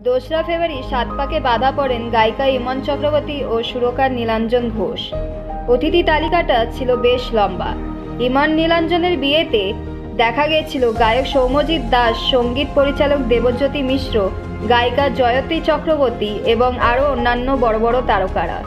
দোসরা ফেব্রুয়ারি সাত পাকে বাধা পড়েন গায়িকা ইমন চক্রবর্তী ও সুরকার নীলাঞ্জন ঘোষ। অতিথি তালিকাটা ছিল বেশ লম্বা। ইমন নীলাঞ্জনের বিয়েতে দেখা গেছিল গায়ক সৌম্যজিৎ দাস, সংগীত পরিচালক দেবজ্যোতি মিশ্র, গায়িকা জয়তী চক্রবর্তী এবং আরও অন্যান্য বড় বড় তারকারা।